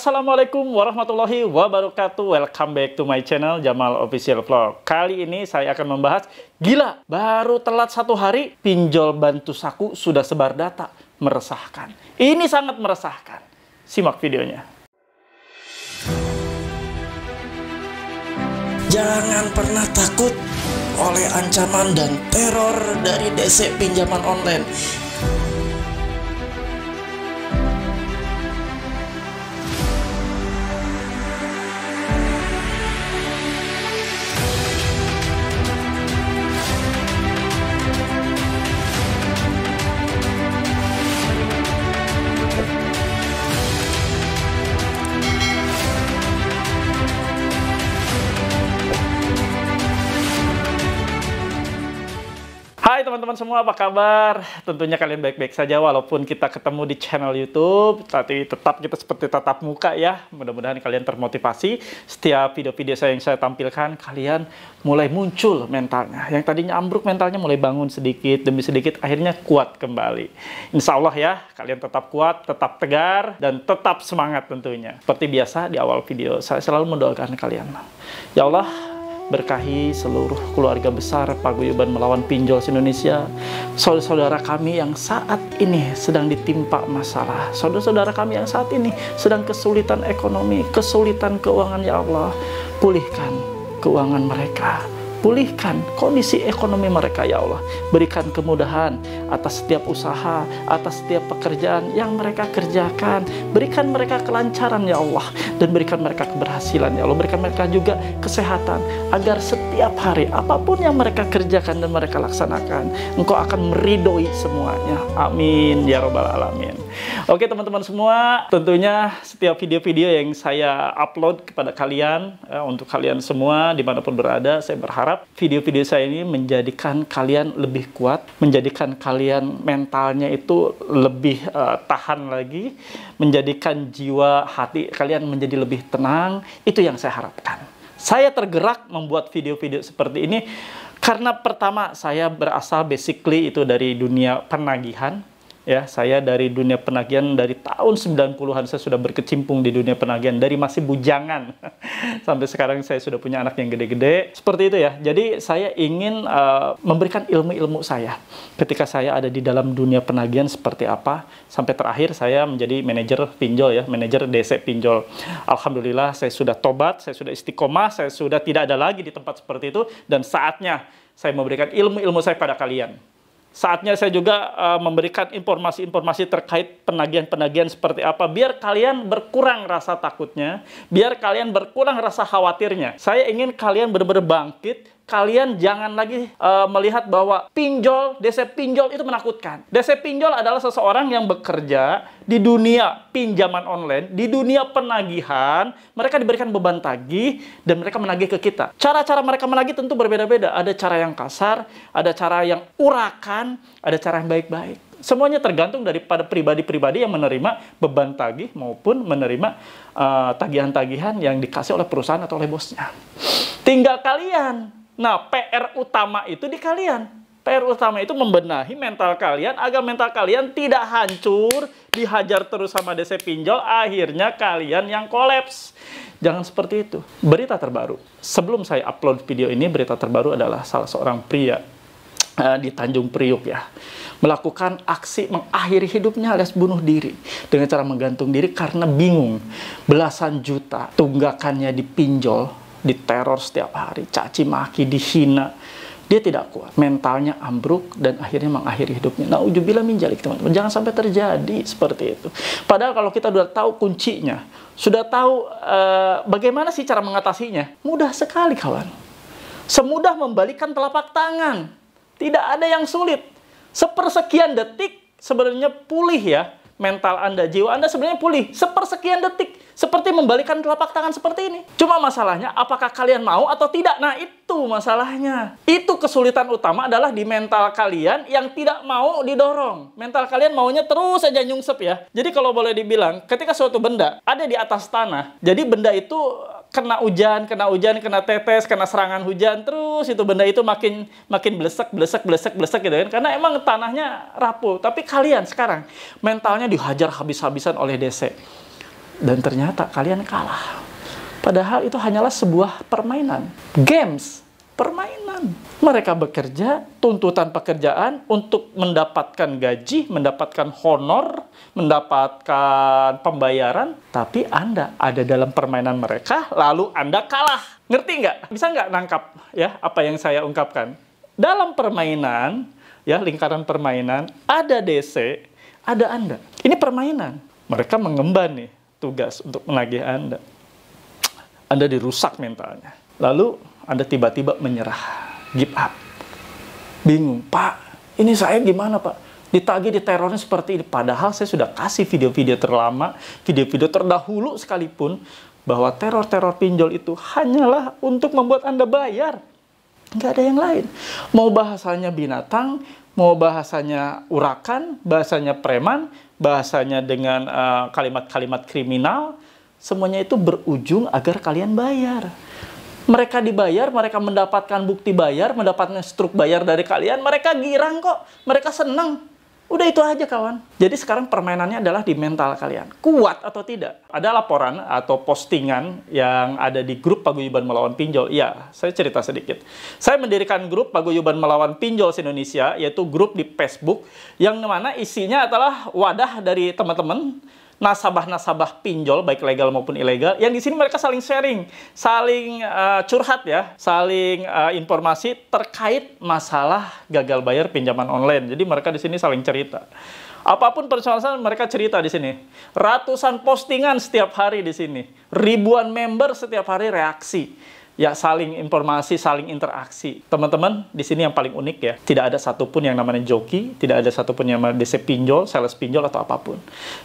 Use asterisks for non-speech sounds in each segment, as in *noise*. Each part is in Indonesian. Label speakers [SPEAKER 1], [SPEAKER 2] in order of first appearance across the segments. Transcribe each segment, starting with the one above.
[SPEAKER 1] Assalamualaikum warahmatullahi wabarakatuh. Welcome back to my channel Jamal Official Vlog. Kali ini saya akan membahas Gila, baru telat satu hari Pinjol bantu saku sudah sebar data. Meresahkan. Ini sangat meresahkan. Simak videonya.
[SPEAKER 2] Jangan pernah takut oleh ancaman dan teror dari DC pinjaman online
[SPEAKER 1] teman-teman semua, apa kabar? Tentunya kalian baik-baik saja walaupun kita ketemu di channel YouTube, tapi tetap kita seperti tatap muka ya. Mudah-mudahan kalian termotivasi. Setiap video-video saya yang saya tampilkan, kalian mulai muncul mentalnya. Yang tadinya ambruk mentalnya mulai bangun sedikit demi sedikit, akhirnya kuat kembali. Insya Allah ya, kalian tetap kuat, tetap tegar, dan tetap semangat tentunya. Seperti biasa di awal video, saya selalu mendoakan kalian. Ya Allah, berkahi seluruh keluarga besar paguyuban melawan pinjol Indonesia, saudara-saudara kami yang saat ini sedang ditimpa masalah, saudara-saudara kami yang saat ini sedang kesulitan ekonomi, kesulitan keuangan ya Allah, pulihkan keuangan mereka pulihkan kondisi ekonomi mereka ya Allah. Berikan kemudahan atas setiap usaha atas setiap pekerjaan yang mereka kerjakan. Berikan mereka kelancaran ya Allah. Dan berikan mereka keberhasilan ya Allah. Berikan mereka juga kesehatan agar setiap hari apa pun yang mereka kerjakan dan mereka laksanakan engkau akan meridoi semuanya. Amin ya robbal alamin. Oke teman-teman semua tentunya setiap video-video yang saya upload kepada kalian ya, untuk kalian semua di mana pun berada saya berharap harap video-video saya ini menjadikan kalian lebih kuat, menjadikan kalian mentalnya itu lebih uh, tahan lagi, menjadikan jiwa hati kalian menjadi lebih tenang. Itu yang saya harapkan. Saya tergerak membuat video-video seperti ini karena pertama saya berasal basically itu dari dunia penagihan ya saya dari dunia penagihan dari tahun 90-an saya sudah berkecimpung di dunia penagihan dari masih bujangan. *laughs* Sampai sekarang saya sudah punya anak yang gede-gede. Seperti itu ya. Jadi saya ingin uh, memberikan ilmu-ilmu saya. Ketika saya ada di dalam dunia penagihan seperti apa sampai terakhir saya menjadi manajer pinjol ya manajer DC pinjol. Alhamdulillah saya sudah tobat saya sudah istiqomah saya sudah tidak ada lagi di tempat seperti itu. Dan saatnya saya memberikan ilmu-ilmu saya pada kalian Saatnya saya juga uh, memberikan informasi-informasi terkait penagihan-penagihan seperti apa, biar kalian berkurang rasa takutnya, biar kalian berkurang rasa khawatirnya. Saya ingin kalian benar-benar bangkit, kalian jangan lagi uh, melihat bahwa pinjol, DC pinjol itu menakutkan. DC pinjol adalah seseorang yang bekerja di dunia pinjaman online, di dunia penagihan, mereka diberikan beban tagih dan mereka menagih ke kita. Cara-cara mereka menagih tentu berbeda-beda. Ada cara yang kasar, ada cara yang urakan, ada cara yang baik-baik. Semuanya tergantung daripada pribadi-pribadi yang menerima beban tagih maupun menerima uh, tagihan-tagihan yang dikasih oleh perusahaan atau oleh bosnya. Tinggal kalian Nah, PR utama itu di kalian. PR utama itu membenahi mental kalian agar mental kalian tidak hancur, dihajar terus sama DC pinjol, akhirnya kalian yang kolaps. Jangan seperti itu. Berita terbaru. Sebelum saya upload video ini, berita terbaru adalah salah seorang pria uh, di Tanjung Priuk ya melakukan aksi mengakhiri hidupnya alias bunuh diri dengan cara menggantung diri karena bingung belasan juta tunggakannya dipinjol diteror setiap hari, caci maki, dihina. Dia tidak kuat, mentalnya ambruk dan akhirnya mengakhiri hidupnya. Nah, ujubillah minjalik teman-teman, jangan sampai terjadi seperti itu. Padahal kalau kita sudah tahu kuncinya, sudah tahu uh, bagaimana sih cara mengatasinya, mudah sekali kawan. Semudah membalikan telapak tangan, tidak ada yang sulit. Sepersekian detik sebenarnya pulih ya mental Anda, jiwa Anda sebenarnya pulih. Sepersekian detik seperti membalikan telapak tangan seperti ini. Cuma masalahnya apakah kalian mau atau tidak? Nah, itu masalahnya. Itu kesulitan utama adalah di mental kalian yang tidak mau didorong. Mental kalian maunya terus saja nyungsep ya. Jadi kalau boleh dibilang, ketika suatu benda ada di atas tanah, jadi benda itu kena hujan, kena hujan, kena tetes, kena serangan hujan, terus itu benda itu makin makin blesek, blesek, blesek, blesek gitu kan. Karena emang tanahnya rapuh. Tapi kalian sekarang mentalnya dihajar habis-habisan oleh DC Dan ternyata kalian kalah. Padahal itu hanyalah sebuah permainan. Games, permainan. Mereka bekerja, tuntutan pekerjaan untuk mendapatkan gaji, mendapatkan honor, mendapatkan pembayaran. Tapi Anda ada dalam permainan mereka, lalu Anda kalah. Ngerti nggak? Bisa nggak nangkap ya apa yang saya ungkapkan? Dalam permainan, ya lingkaran permainan, ada DC, ada Anda. Ini permainan. Mereka mengemban nih tugas untuk menagih Anda. Anda dirusak mentalnya. Lalu anda tiba-tiba menyerah, give up. Bingung, Pak, ini saya gimana Pak? Ditagi diterornya seperti ini. Padahal saya sudah kasih video-video terlama, video-video terdahulu sekalipun, bahwa teror-teror pinjol itu hanyalah untuk membuat Anda bayar. Nggak ada yang lain. Mau bahasanya binatang, mau bahasanya urakan, bahasanya preman, bahasanya dengan eh, kalimat-kalimat uh, kriminal, semuanya itu berujung agar kalian bayar mereka dibayar, mereka mendapatkan bukti bayar, mendapatkan struk bayar dari kalian, mereka girang kok, mereka senang. Udah itu aja kawan. Jadi sekarang permainannya adalah di mental kalian. Kuat atau tidak? Ada laporan atau postingan yang ada di grup Paguyuban Melawan Pinjol. Iya, saya cerita sedikit. Saya mendirikan grup Paguyuban Melawan Pinjol Indonesia, yaitu grup di Facebook, yang mana isinya adalah wadah dari teman-teman nasabah-nasabah pinjol baik legal maupun ilegal yang di sini mereka saling sharing, saling uh, curhat ya, saling uh, informasi terkait masalah gagal bayar pinjaman online. Jadi mereka di sini saling cerita. Apa pun persoalan mereka cerita di sini. Ratusan postingan setiap hari di sini. Ribuan member setiap hari reaksi ya saling informasi, saling interaksi. Teman-teman, di sini yang paling unik ya, tidak ada satupun yang namanya joki, tidak ada satupun yang namanya DC pinjol, sales pinjol atau apa pun.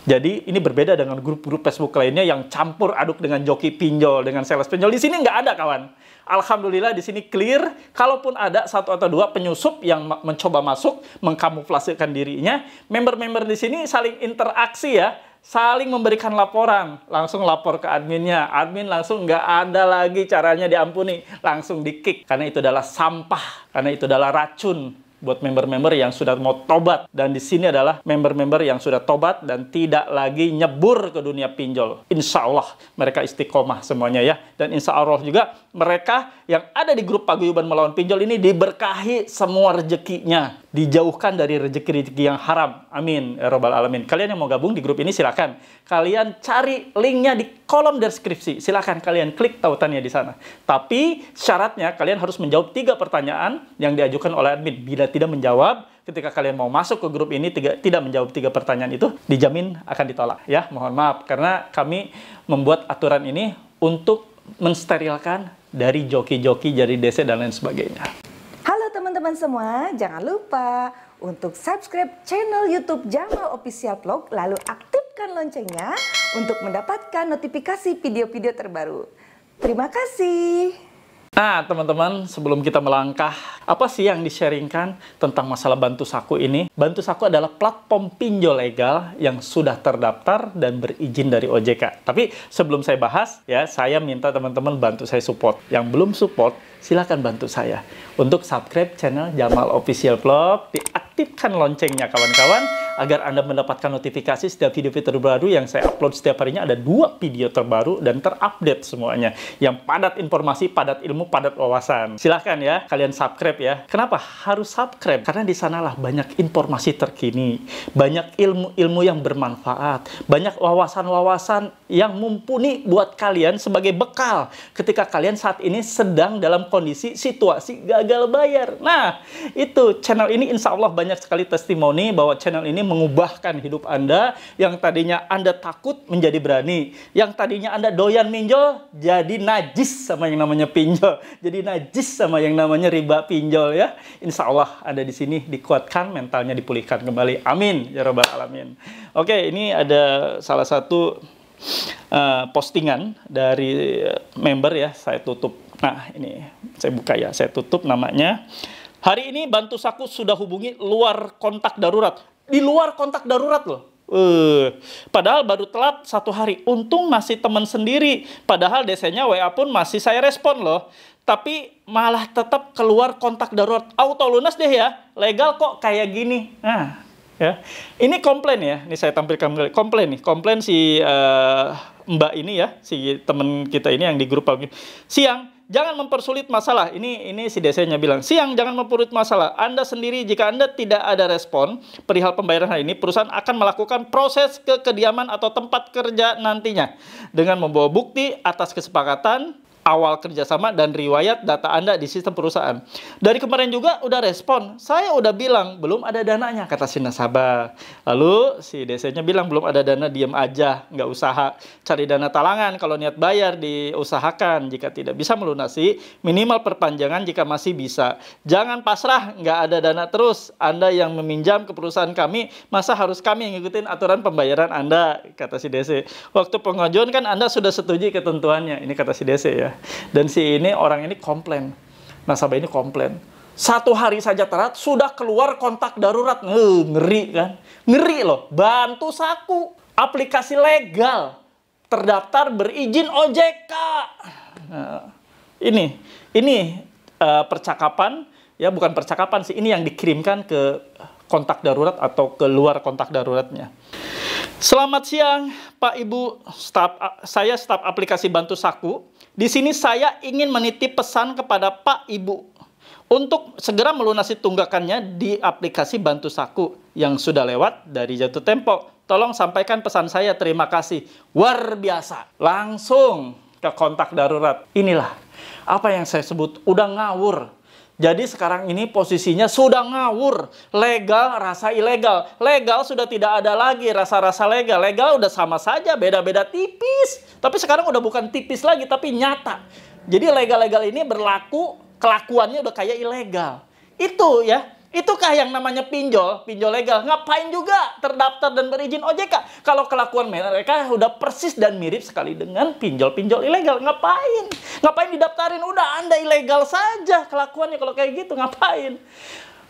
[SPEAKER 1] Jadi ini berbeda dengan grup-grup Facebook lainnya yang campur aduk dengan joki pinjol, dengan sales pinjol. Di sini nggak ada kawan. Alhamdulillah di sini clear. Kalaupun ada satu atau dua penyusup yang mencoba masuk, mengkamuflasekan dirinya, member-member di sini saling interaksi ya saling memberikan laporan, langsung lapor ke adminnya. Admin langsung nggak ada lagi caranya diampuni, langsung di kick. Karena itu adalah sampah, karena itu adalah racun buat member-member yang sudah mau tobat dan di sini adalah member-member yang sudah tobat dan tidak lagi nyebur ke dunia pinjol. Insya Allah mereka istiqomah semuanya ya dan insya Allah juga mereka yang ada di grup paguyuban melawan pinjol ini diberkahi semua rezekinya dijauhkan dari rezeki-rezeki yang haram. Amin ya robbal alamin. Kalian yang mau gabung di grup ini silakan. Kalian cari linknya di kolom deskripsi. Silakan kalian klik tautannya di sana. Tapi syaratnya kalian harus menjawab tiga pertanyaan yang diajukan oleh admin. Bila tidak menjawab, ketika kalian mau masuk ke grup ini tiga, tidak menjawab tiga pertanyaan itu, dijamin akan ditolak. Ya, mohon maaf karena kami membuat aturan ini untuk mensterilkan dari joki-joki, dari DC dan lain sebagainya.
[SPEAKER 3] Halo teman-teman semua, jangan lupa untuk subscribe channel YouTube Jamal Official Vlog lalu aktifkan loncengnya untuk mendapatkan notifikasi video-video terbaru. Terima kasih.
[SPEAKER 1] Nah, teman-teman, sebelum kita melangkah, apa sih yang di-sharingkan tentang masalah Bantu Saku ini? Bantu Saku adalah platform pinjol legal yang sudah terdaftar dan berizin dari OJK. Tapi sebelum saya bahas, ya, saya minta teman-teman bantu saya support. Yang belum support, silahkan bantu saya untuk subscribe channel Jamal Official Vlog, diaktifkan loncengnya kawan-kawan, agar Anda mendapatkan notifikasi setiap video-video terbaru yang saya upload setiap harinya. Ada dua video terbaru dan terupdate semuanya. Yang padat informasi, padat ilmu, padat wawasan. Silahkan ya, kalian subscribe ya. Kenapa harus subscribe? Karena di sanalah banyak informasi terkini, banyak ilmu-ilmu yang bermanfaat, banyak wawasan-wawasan yang mumpuni buat kalian sebagai bekal ketika kalian saat ini sedang dalam kondisi situasi gagal bayar. Nah, itu channel ini insya Allah banyak sekali testimoni bahwa channel ini mengubahkan hidup Anda yang tadinya Anda takut menjadi berani, yang tadinya Anda doyan minjol jadi najis sama yang namanya pinjol, *laughs* jadi najis sama yang namanya riba pinjol ya. Insya Allah Anda di sini dikuatkan, mentalnya dipulihkan kembali. Amin ya robbal alamin. Oke, ini ada salah satu uh, postingan dari member ya, saya tutup. Nah, ini saya buka ya, saya tutup namanya. Hari ini Bantu Saku sudah hubungi luar kontak darurat di luar kontak darurat loh. Uh, padahal baru telat satu hari. Untung masih teman sendiri. Padahal DC-nya WA pun masih saya respon loh. Tapi malah tetap keluar kontak darurat. Auto lunas deh ya. Legal kok kayak gini. Nah, ya. Ini komplain ya. Ini saya tampilkan. Komplain nih. Komplain si uh, Mbak ini ya, si temen kita ini yang di grup. Siang, jangan mempersulit masalah. Ini ini si DC-nya bilang, siang jangan mempersulit masalah. Anda sendiri jika Anda tidak ada respon perihal pembayaran hari ini, perusahaan akan melakukan proses ke kediaman atau tempat kerja nantinya dengan membawa bukti atas kesepakatan awal kerjasama dan riwayat data Anda di sistem perusahaan. Dari kemarin juga udah respon, saya udah bilang belum ada dananya, kata si nasabah. Lalu si DC-nya bilang belum ada dana, diem aja, nggak usaha. Cari dana talangan, kalau niat bayar diusahakan. Jika tidak bisa melunasi, minimal perpanjangan jika masih bisa. Jangan pasrah, nggak ada dana terus. Anda yang meminjam ke perusahaan kami, masa harus kami ngikutin aturan pembayaran Anda, kata si DC. Waktu pengajuan kan Anda sudah setuju ketentuannya, ini kata si DC ya. Dan si ini orang ini komplain. Nasabah ini komplain. Satu hari saja terat sudah keluar kontak darurat. Ngeri, kan? Ngeri loh. Bantu saku. Aplikasi legal. Terdaftar berizin OJK. Nah, ini, ini uh, percakapan, ya bukan percakapan sih, ini yang dikirimkan ke kontak darurat atau ke luar kontak daruratnya. Selamat siang, Pak Ibu. Staf, saya staf aplikasi Bantu Saku. Di sini saya ingin menitip pesan kepada Pak Ibu untuk segera melunasi tunggakannya di aplikasi Bantu Saku yang sudah lewat dari jatuh tempo. Tolong sampaikan pesan saya, terima kasih. Luar biasa. Langsung ke kontak darurat. Inilah apa yang saya sebut udah ngawur jadi sekarang ini posisinya sudah ngawur. Legal rasa ilegal. Legal sudah tidak ada lagi rasa-rasa legal. Legal udah sama saja, beda-beda tipis. Tapi sekarang udah bukan tipis lagi, tapi nyata. Jadi legal-legal ini berlaku, kelakuannya udah kayak ilegal. Itu ya, Itukah yang namanya pinjol, pinjol legal? Ngapain juga terdaftar dan berizin OJK? Kalau kelakuan mereka udah persis dan mirip sekali dengan pinjol-pinjol ilegal. Ngapain? Ngapain didaftarin? Udah Anda ilegal saja kelakuannya kalau kayak gitu. Ngapain?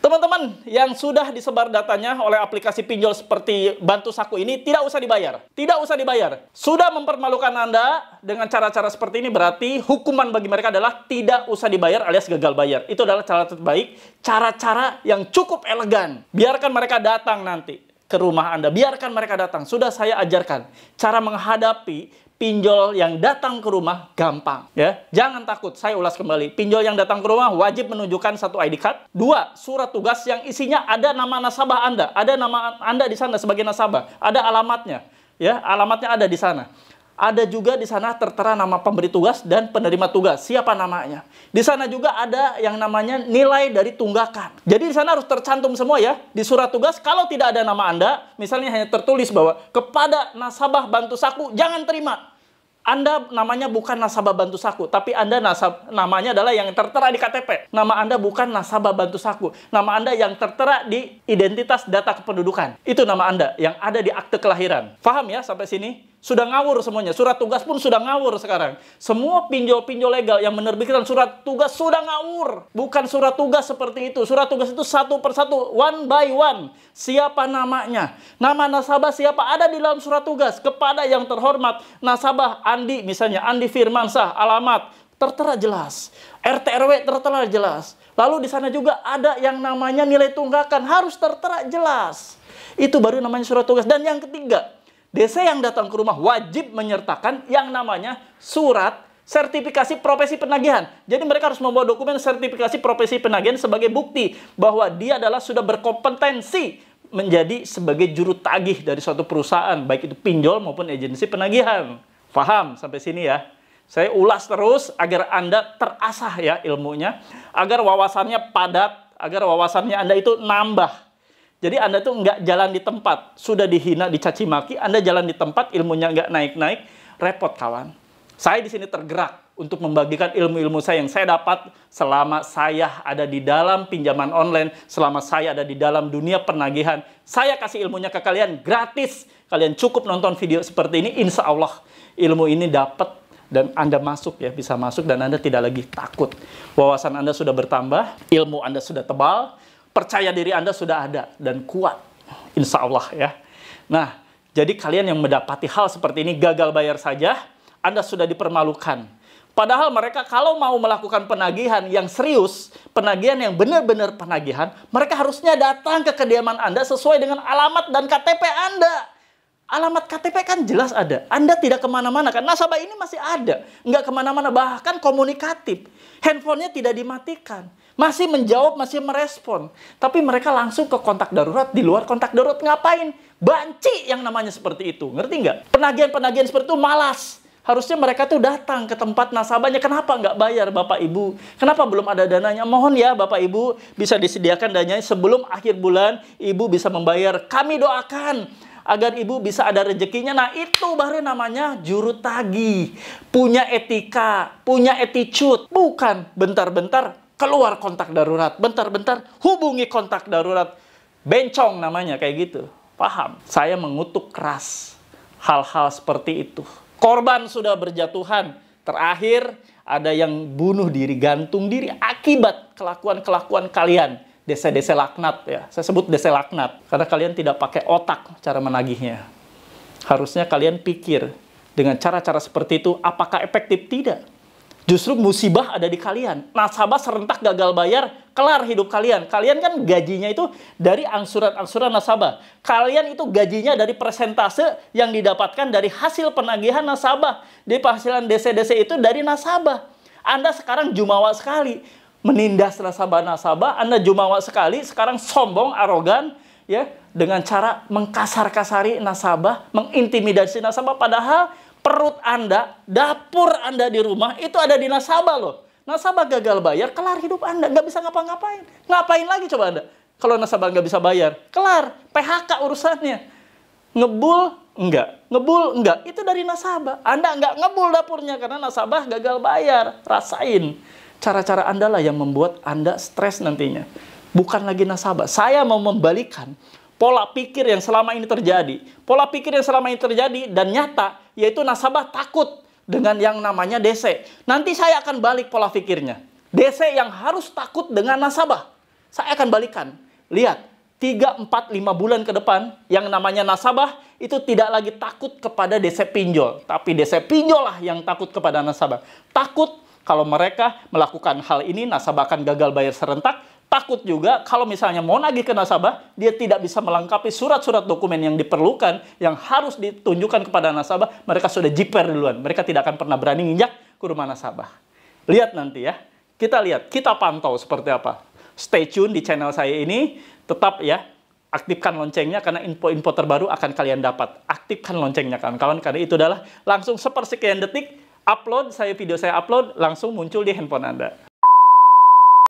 [SPEAKER 1] Teman-teman yang sudah disebar datanya oleh aplikasi pinjol seperti Bantu Saku ini tidak usah dibayar. Tidak usah dibayar. Sudah mempermalukan Anda dengan cara-cara seperti ini berarti hukuman bagi mereka adalah tidak usah dibayar alias gagal bayar. Itu adalah cara terbaik, cara-cara yang cukup elegan. Biarkan mereka datang nanti ke rumah Anda. Biarkan mereka datang. Sudah saya ajarkan cara menghadapi pinjol yang datang ke rumah gampang ya. Jangan takut, saya ulas kembali. Pinjol yang datang ke rumah wajib menunjukkan satu ID card. Dua, surat tugas yang isinya ada nama nasabah Anda, ada nama Anda di sana sebagai nasabah, ada alamatnya. Ya, alamatnya ada di sana. Ada juga di sana tertera nama pemberi tugas dan penerima tugas. Siapa namanya? Di sana juga ada yang namanya nilai dari tunggakan. Jadi di sana harus tercantum semua ya. Di surat tugas kalau tidak ada nama Anda, misalnya hanya tertulis bahwa kepada nasabah bantu saku jangan terima. Anda namanya bukan nasabah bantu saku, tapi Anda nasab, namanya adalah yang tertera di KTP. Nama Anda bukan nasabah bantu saku. Nama Anda yang tertera di identitas data kependudukan. Itu nama Anda yang ada di akte kelahiran. Paham ya sampai sini? Sudah ngawur semuanya. Surat tugas pun sudah ngawur sekarang. Semua pinjol-pinjol legal yang menerbitkan surat tugas sudah ngawur. Bukan surat tugas seperti itu. Surat tugas itu satu persatu, one by one. Siapa namanya? Nama nasabah siapa ada di dalam surat tugas. Kepada yang terhormat, nasabah Andi misalnya, Andi Firmansah, alamat, tertera jelas. RT RW tertera jelas. Lalu di sana juga ada yang namanya nilai tunggakan harus tertera jelas. Itu baru namanya surat tugas. Dan yang ketiga, desa yang datang ke rumah wajib menyertakan yang namanya surat sertifikasi profesi penagihan. Jadi mereka harus membawa dokumen sertifikasi profesi penagihan sebagai bukti bahwa dia adalah sudah berkompetensi menjadi sebagai juru tagih dari suatu perusahaan, baik itu pinjol maupun agensi penagihan. Faham sampai sini ya? Saya ulas terus agar Anda terasah ya ilmunya, agar wawasannya padat, agar wawasannya Anda itu nambah. Jadi Anda tuh nggak jalan di tempat, sudah dihina, dicaci maki, Anda jalan di tempat, ilmunya nggak naik-naik, repot kawan. Saya di sini tergerak untuk membagikan ilmu-ilmu saya yang saya dapat selama saya ada di dalam pinjaman online, selama saya ada di dalam dunia penagihan. Saya kasih ilmunya ke kalian gratis. Kalian cukup nonton video seperti ini, insya Allah ilmu ini dapat dan Anda masuk ya, bisa masuk dan Anda tidak lagi takut. Wawasan Anda sudah bertambah, ilmu Anda sudah tebal, percaya diri Anda sudah ada dan kuat. Insya Allah ya. Nah, jadi kalian yang mendapati hal seperti ini gagal bayar saja, Anda sudah dipermalukan. Padahal mereka kalau mau melakukan penagihan yang serius, penagihan yang benar-benar penagihan, mereka harusnya datang ke kediaman Anda sesuai dengan alamat dan KTP Anda. Alamat KTP kan jelas ada. Anda tidak ke mana-mana kan. Nasabah ini masih ada. Nggak ke mana-mana. Bahkan komunikatif. Handphonenya tidak dimatikan. Masih menjawab, masih merespon. Tapi mereka langsung ke kontak darurat. Di luar kontak darurat ngapain? Banci yang namanya seperti itu. Ngerti nggak? Penagihan-penagihan seperti itu malas. Harusnya mereka tuh datang ke tempat nasabahnya. Kenapa nggak bayar Bapak Ibu? Kenapa belum ada dananya? Mohon ya Bapak Ibu bisa disediakan dananya sebelum akhir bulan Ibu bisa membayar. Kami doakan agar ibu bisa ada rezekinya. Nah itu baru namanya juru tagih. Punya etika, punya attitude. Bukan bentar-bentar keluar kontak darurat. Bentar-bentar hubungi kontak darurat. Bencong namanya kayak gitu. Paham? Saya mengutuk keras hal-hal seperti itu. Korban sudah berjatuhan. Terakhir ada yang bunuh diri, gantung diri akibat kelakuan-kelakuan kalian desa-desa laknat ya. Saya sebut desa laknat karena kalian tidak pakai otak cara menagihnya. Harusnya kalian pikir dengan cara-cara seperti itu apakah efektif tidak. Justru musibah ada di kalian. Nasabah serentak gagal bayar, kelar hidup kalian. Kalian kan gajinya itu dari angsuran-angsuran nasabah. Kalian itu gajinya dari persentase yang didapatkan dari hasil penagihan nasabah. Di penghasilan DC-DC itu dari nasabah. Anda sekarang jumawa sekali menindas nasabah-nasabah, Anda jumawa sekali, sekarang sombong, arogan, ya, dengan cara mengkasar-kasari nasabah, mengintimidasi nasabah, padahal perut Anda, dapur Anda di rumah itu ada di nasabah loh. Nasabah gagal bayar, kelar hidup Anda, nggak bisa ngapa-ngapain. Ngapain lagi coba Anda? Kalau nasabah nggak bisa bayar, kelar, PHK urusannya. Ngebul, enggak. Ngebul, enggak. Itu dari nasabah. Anda nggak ngebul dapurnya karena nasabah gagal bayar. Rasain. Cara-cara Anda lah yang membuat Anda stres nantinya. Bukan lagi nasabah. Saya mau membalikan pola pikir yang selama ini terjadi. Pola pikir yang selama ini terjadi dan nyata, yaitu nasabah takut dengan yang namanya DC. Nanti saya akan balik pola pikirnya. DC yang harus takut dengan nasabah. Saya akan balikan. Lihat, 3, 4, 5 bulan ke depan, yang namanya nasabah itu tidak lagi takut kepada DC pinjol. Tapi DC pinjol lah yang takut kepada nasabah. Takut kalau mereka melakukan hal ini, nasabah akan gagal bayar serentak. Takut juga kalau misalnya mau nagih ke nasabah, dia tidak bisa melengkapi surat-surat dokumen yang diperlukan, yang harus ditunjukkan kepada nasabah, mereka sudah jiper duluan. Mereka tidak akan pernah berani nginjak ke rumah nasabah. Lihat nanti ya, kita lihat, kita pantau seperti apa. Stay tune di channel saya ini, tetap ya, aktifkan loncengnya karena info-info terbaru akan kalian dapat. Aktifkan loncengnya kawan-kawan karena itu adalah langsung sepersekian detik upload, saya video saya upload, langsung muncul di handphone Anda.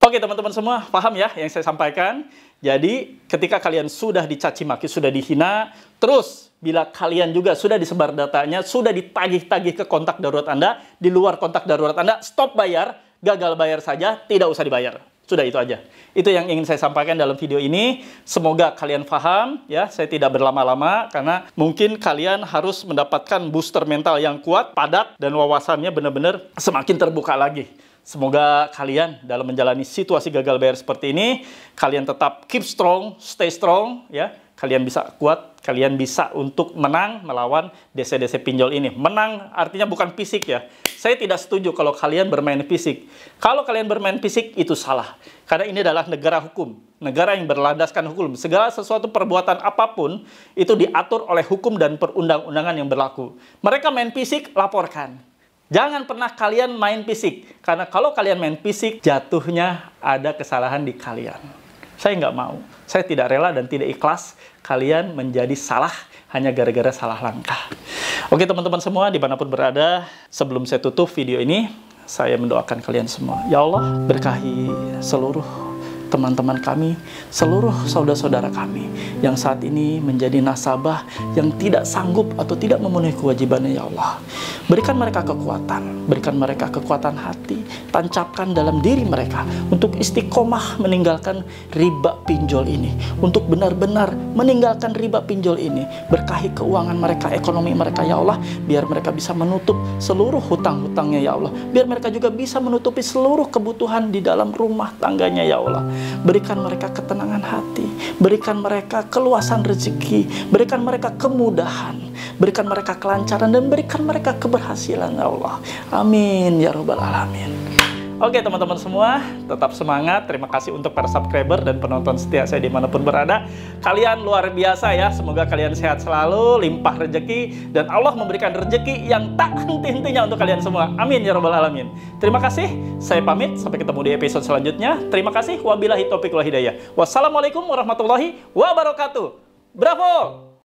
[SPEAKER 1] Oke teman-teman semua, paham ya yang saya sampaikan? Jadi ketika kalian sudah dicaci maki, sudah dihina, terus bila kalian juga sudah disebar datanya, sudah ditagih-tagih ke kontak darurat Anda, di luar kontak darurat Anda, stop bayar, gagal bayar saja, tidak usah dibayar. Sudah itu aja. Itu yang ingin saya sampaikan dalam video ini. Semoga kalian paham ya. Saya tidak berlama-lama karena mungkin kalian harus mendapatkan booster mental yang kuat, padat dan wawasannya benar-benar semakin terbuka lagi. Semoga kalian dalam menjalani situasi gagal bayar seperti ini, kalian tetap keep strong, stay strong ya kalian bisa kuat, kalian bisa untuk menang melawan DC-DC pinjol ini. Menang artinya bukan fisik ya. Saya tidak setuju kalau kalian bermain fisik. Kalau kalian bermain fisik itu salah. Karena ini adalah negara hukum. Negara yang berlandaskan hukum. Segala sesuatu perbuatan apa pun itu diatur oleh hukum dan perundang-undangan yang berlaku. Mereka main fisik, laporkan. Jangan pernah kalian main fisik. Karena kalau kalian main fisik, jatuhnya ada kesalahan di kalian. Saya nggak mau. Saya tidak rela dan tidak ikhlas kalian menjadi salah hanya gara-gara salah langkah. Oke teman-teman semua, di mana pun berada, sebelum saya tutup video ini, saya mendoakan kalian semua. Ya Allah, berkahi seluruh teman-teman kami, seluruh saudara-saudara kami yang saat ini menjadi nasabah yang tidak sanggup atau tidak memenuhi kewajibannya ya Allah. Berikan mereka kekuatan, berikan mereka kekuatan hati, tancapkan dalam diri mereka untuk istiqomah meninggalkan riba pinjol ini, untuk benar-benar meninggalkan riba pinjol ini, berkahi keuangan mereka, ekonomi mereka ya Allah, biar mereka bisa menutup seluruh hutang-hutangnya ya Allah, biar mereka juga bisa menutupi seluruh kebutuhan di dalam rumah tangganya ya Allah. Berikan mereka ketenangan hati, berikan mereka keluasan rezeki, berikan mereka kemudahan, berikan mereka kelancaran dan berikan mereka keberhasilan ya Allah. Amin ya robbal alamin. Oke teman-teman semua, tetap semangat. Terima kasih untuk para subscriber dan penonton setia saya di mana pun berada. Kalian luar biasa ya. Semoga kalian sehat selalu, limpah rezeki, dan Allah memberikan rezeki yang tak henti-hentinya untuk kalian semua. Amin ya robbal alamin. Terima kasih. Saya pamit. Sampai ketemu di episode selanjutnya. Terima kasih. Wabillahi taufiq wal hidayah. Wassalamualaikum warahmatullahi wabarakatuh. Bravo!